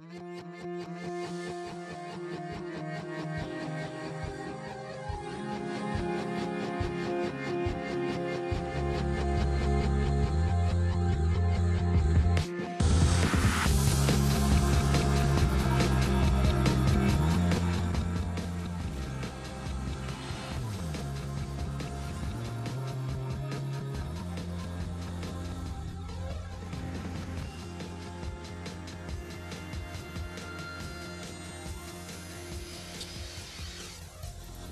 Mm-hmm.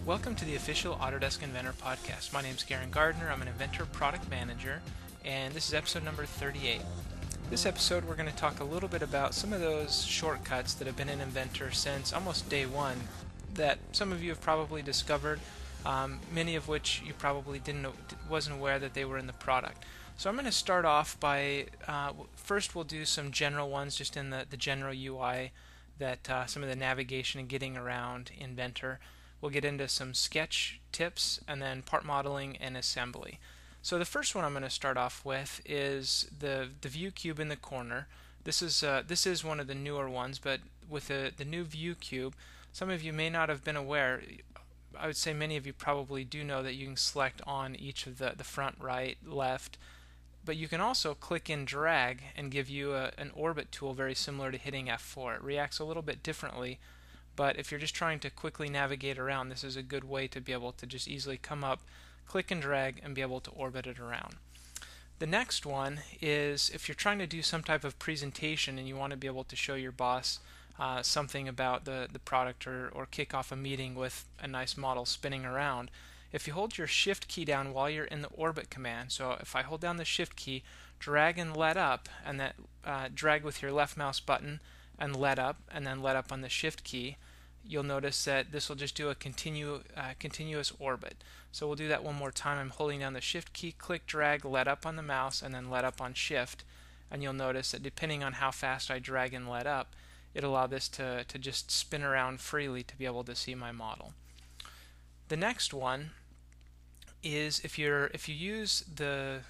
Welcome to the official Autodesk Inventor podcast. My name is Garin Gardiner. I'm an Inventor product manager, and this is episode number 38. This episode, we're going to talk a little bit about some of those shortcuts that have been in Inventor since almost day one that some of you have probably discovered, um, many of which you probably didn't wasn't aware that they were in the product. So I'm going to start off by uh, first we'll do some general ones just in the, the general UI that uh, some of the navigation and getting around Inventor. We'll get into some sketch tips and then part modeling and assembly. So the first one I'm going to start off with is the the view cube in the corner. This is uh, this is one of the newer ones, but with the the new view cube, some of you may not have been aware. I would say many of you probably do know that you can select on each of the the front, right, left, but you can also click and drag and give you a, an orbit tool very similar to hitting F4. It reacts a little bit differently but if you're just trying to quickly navigate around, this is a good way to be able to just easily come up, click and drag, and be able to orbit it around. The next one is if you're trying to do some type of presentation and you want to be able to show your boss uh, something about the, the product or, or kick off a meeting with a nice model spinning around, if you hold your shift key down while you're in the orbit command, so if I hold down the shift key, drag and let up, and that uh, drag with your left mouse button and let up, and then let up on the shift key, you'll notice that this will just do a continu uh, continuous orbit. So we'll do that one more time. I'm holding down the shift key, click, drag, let up on the mouse, and then let up on shift. And you'll notice that depending on how fast I drag and let up, it'll allow this to, to just spin around freely to be able to see my model. The next one is if you're if you use the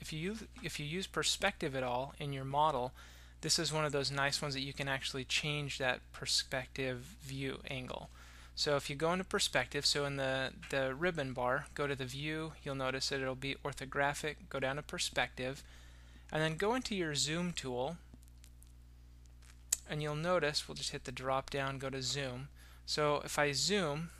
if you if you use perspective at all in your model, this is one of those nice ones that you can actually change that perspective view angle. So if you go into perspective, so in the, the ribbon bar, go to the view, you'll notice that it'll be orthographic, go down to perspective, and then go into your zoom tool, and you'll notice, we'll just hit the drop down, go to zoom. So if I zoom,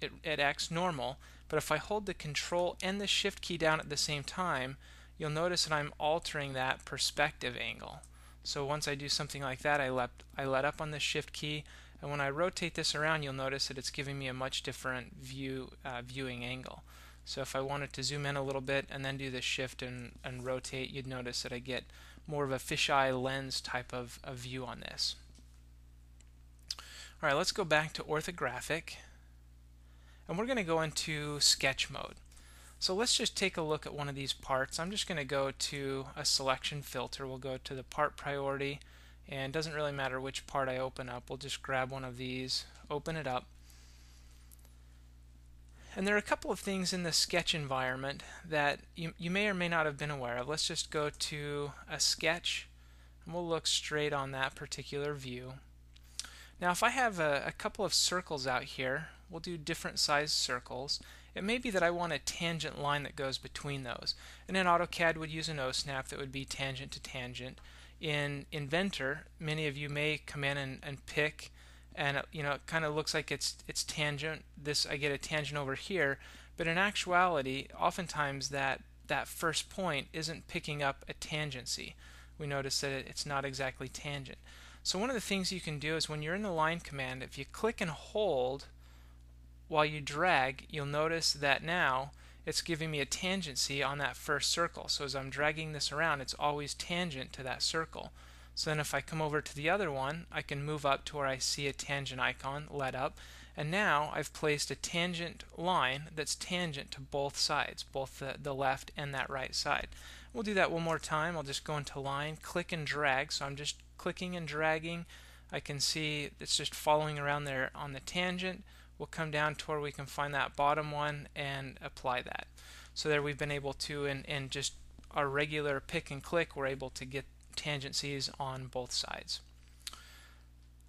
it, it acts normal, but if I hold the control and the shift key down at the same time, you'll notice that I'm altering that perspective angle. So once I do something like that, I let, I let up on the shift key, and when I rotate this around, you'll notice that it's giving me a much different view uh, viewing angle. So if I wanted to zoom in a little bit and then do the shift and, and rotate, you'd notice that I get more of a fisheye lens type of, of view on this. Alright, let's go back to orthographic. And we're going to go into sketch mode. So let's just take a look at one of these parts. I'm just going to go to a selection filter. We'll go to the part priority and it doesn't really matter which part I open up. We'll just grab one of these, open it up. And there are a couple of things in the sketch environment that you, you may or may not have been aware of. Let's just go to a sketch and we'll look straight on that particular view. Now if I have a, a couple of circles out here, we'll do different size circles. It may be that I want a tangent line that goes between those. And in AutoCAD would use an OSNAP that would be tangent to tangent. In Inventor, many of you may come in and, and pick and uh, you know it kind of looks like it's it's tangent. This I get a tangent over here. But in actuality oftentimes that that first point isn't picking up a tangency. We notice that it's not exactly tangent so one of the things you can do is when you're in the line command if you click and hold while you drag, you'll notice that now it's giving me a tangency on that first circle. So as I'm dragging this around, it's always tangent to that circle. So then if I come over to the other one, I can move up to where I see a tangent icon, let up, and now I've placed a tangent line that's tangent to both sides, both the, the left and that right side. We'll do that one more time. I'll just go into line, click and drag. So I'm just clicking and dragging. I can see it's just following around there on the tangent we'll come down to where we can find that bottom one and apply that. So there we've been able to, in, in just our regular pick and click, we're able to get tangencies on both sides.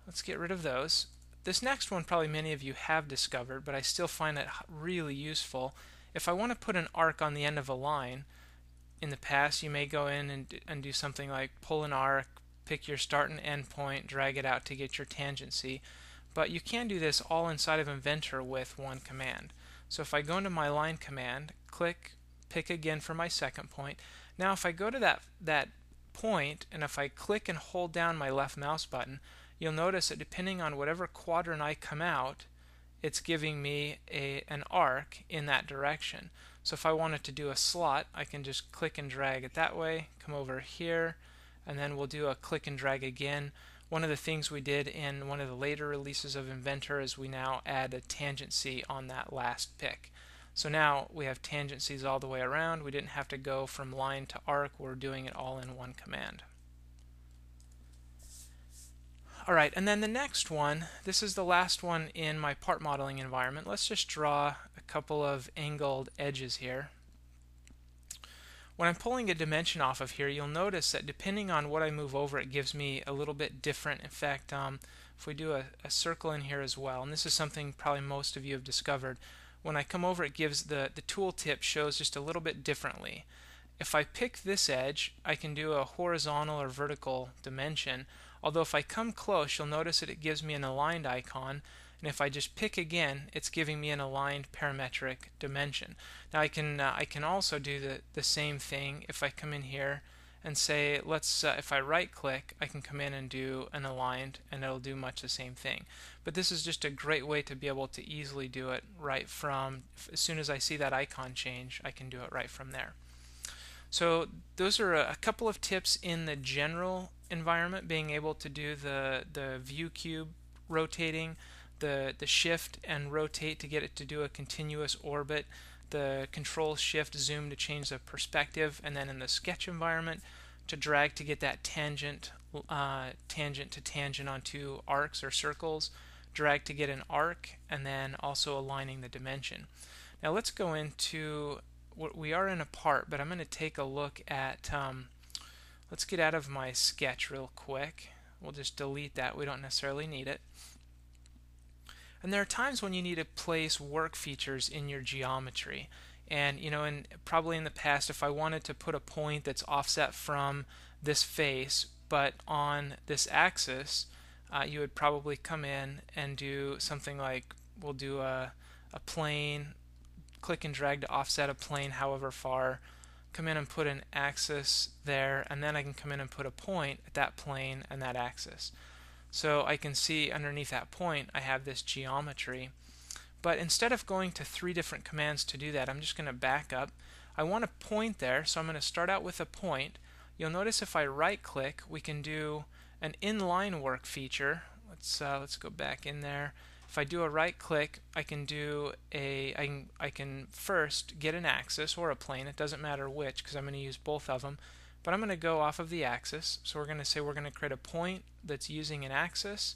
Let's get rid of those. This next one probably many of you have discovered, but I still find it really useful. If I want to put an arc on the end of a line, in the past you may go in and, and do something like pull an arc, pick your start and end point, drag it out to get your tangency. But you can do this all inside of Inventor with one command. So if I go into my line command, click, pick again for my second point. Now if I go to that, that point and if I click and hold down my left mouse button, you'll notice that depending on whatever quadrant I come out, it's giving me a, an arc in that direction. So if I wanted to do a slot, I can just click and drag it that way, come over here, and then we'll do a click and drag again. One of the things we did in one of the later releases of Inventor is we now add a tangency on that last pick. So now we have tangencies all the way around. We didn't have to go from line to arc. We're doing it all in one command. All right, and then the next one, this is the last one in my part modeling environment. Let's just draw a couple of angled edges here. When I'm pulling a dimension off of here, you'll notice that depending on what I move over, it gives me a little bit different. In fact, um, if we do a, a, circle in here as well, and this is something probably most of you have discovered, when I come over, it gives the, the tooltip shows just a little bit differently. If I pick this edge, I can do a horizontal or vertical dimension, Although if I come close, you'll notice that it gives me an aligned icon, and if I just pick again, it's giving me an aligned parametric dimension. Now I can uh, I can also do the the same thing if I come in here and say let's uh, if I right click I can come in and do an aligned and it'll do much the same thing. But this is just a great way to be able to easily do it right from as soon as I see that icon change I can do it right from there. So those are a, a couple of tips in the general environment, being able to do the, the view cube rotating, the, the shift and rotate to get it to do a continuous orbit, the control shift zoom to change the perspective, and then in the sketch environment to drag to get that tangent uh, tangent to tangent onto arcs or circles, drag to get an arc, and then also aligning the dimension. Now let's go into we are in a part, but I'm going to take a look at, um, let's get out of my sketch real quick. We'll just delete that. We don't necessarily need it. And there are times when you need to place work features in your geometry. And, you know, and probably in the past, if I wanted to put a point that's offset from this face, but on this axis, uh, you would probably come in and do something like, we'll do a, a plane click and drag to offset a plane however far, come in and put an axis there, and then I can come in and put a point at that plane and that axis. So I can see underneath that point I have this geometry. But instead of going to three different commands to do that, I'm just going to back up. I want a point there, so I'm going to start out with a point. You'll notice if I right click, we can do an inline work feature. Let's uh, let's go back in there if I do a right click, I can do a I can, I can first get an axis or a plane. It doesn't matter which because I'm going to use both of them. But I'm going to go off of the axis. So we're going to say we're going to create a point that's using an axis.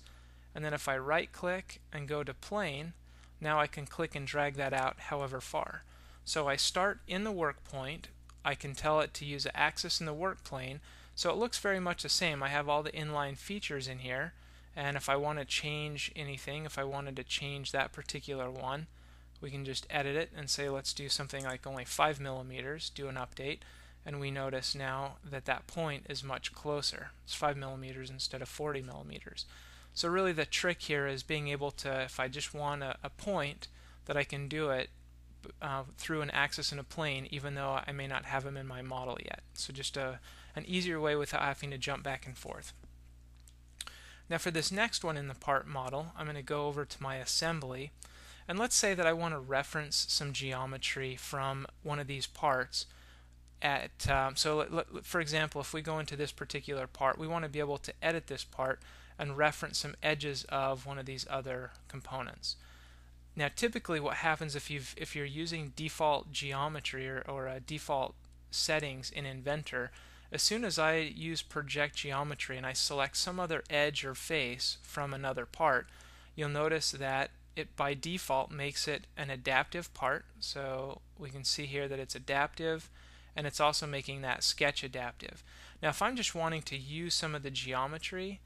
And then if I right click and go to plane, now I can click and drag that out however far. So I start in the work point. I can tell it to use an axis in the work plane. So it looks very much the same. I have all the inline features in here and if I want to change anything, if I wanted to change that particular one, we can just edit it and say let's do something like only 5 millimeters, do an update, and we notice now that that point is much closer. It's 5 millimeters instead of 40 millimeters. So really the trick here is being able to, if I just want a, a point, that I can do it uh, through an axis in a plane even though I may not have them in my model yet. So just a, an easier way without having to jump back and forth. Now for this next one in the part model, I'm going to go over to my assembly. And let's say that I want to reference some geometry from one of these parts. At um, So for example, if we go into this particular part, we want to be able to edit this part and reference some edges of one of these other components. Now typically what happens if, you've, if you're using default geometry or, or uh, default settings in Inventor, as soon as I use project geometry and I select some other edge or face from another part, you'll notice that it by default makes it an adaptive part. So we can see here that it's adaptive and it's also making that sketch adaptive. Now if I'm just wanting to use some of the geometry,